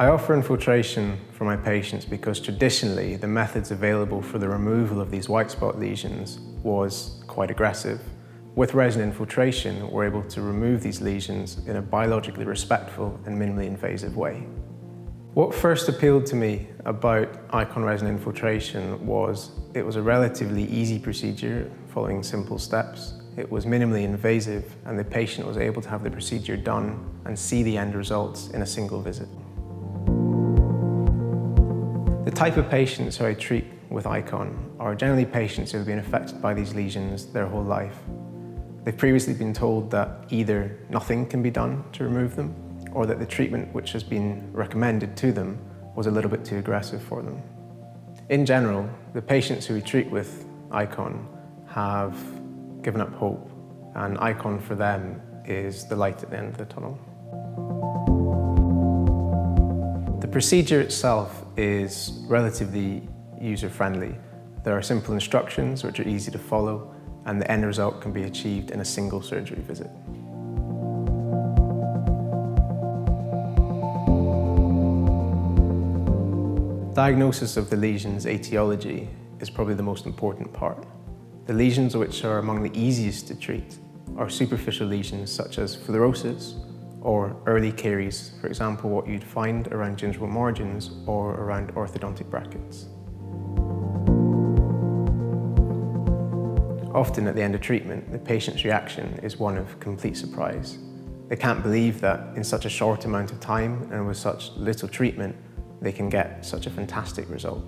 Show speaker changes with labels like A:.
A: I offer infiltration for my patients because traditionally the methods available for the removal of these white spot lesions was quite aggressive. With resin infiltration, we're able to remove these lesions in a biologically respectful and minimally invasive way. What first appealed to me about Icon resin infiltration was it was a relatively easy procedure following simple steps. It was minimally invasive and the patient was able to have the procedure done and see the end results in a single visit. The type of patients who I treat with ICON are generally patients who have been affected by these lesions their whole life. They've previously been told that either nothing can be done to remove them or that the treatment which has been recommended to them was a little bit too aggressive for them. In general, the patients who we treat with ICON have given up hope and ICON for them is the light at the end of the tunnel. The procedure itself is relatively user-friendly. There are simple instructions which are easy to follow and the end result can be achieved in a single surgery visit. Diagnosis of the lesion's etiology is probably the most important part. The lesions which are among the easiest to treat are superficial lesions such as fluorosis or early caries, for example what you'd find around gingival margins or around orthodontic brackets. Often at the end of treatment, the patient's reaction is one of complete surprise. They can't believe that in such a short amount of time and with such little treatment, they can get such a fantastic result.